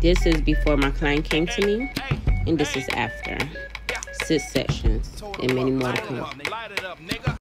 This is before my client came to me, and this is after. Six sessions, and many more to come.